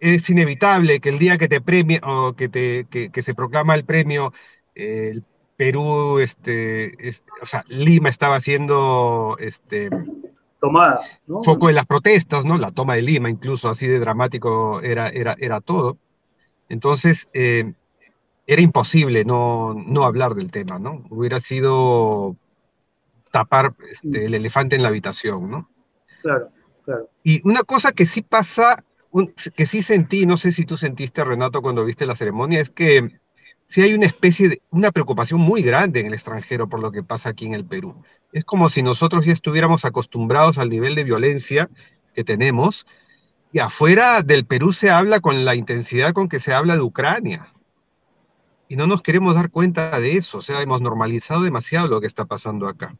es inevitable que el día que te premie o que, te, que, se proclama el premio, el Perú, este, o sea, Lima estaba siendo este, tomada, foco de las protestas, ¿no? La toma de Lima, incluso así de dramático era, era, era todo. Entonces, eh, era imposible no, no hablar del tema, ¿no? Hubiera sido tapar este, el elefante en la habitación, ¿no? Claro, claro. Y una cosa que sí pasa, que sí sentí, no sé si tú sentiste, Renato, cuando viste la ceremonia, es que sí hay una especie de, una preocupación muy grande en el extranjero por lo que pasa aquí en el Perú. Es como si nosotros ya estuviéramos acostumbrados al nivel de violencia que tenemos, y afuera del Perú se habla con la intensidad con que se habla de Ucrania. Y no nos queremos dar cuenta de eso, o sea, hemos normalizado demasiado lo que está pasando acá.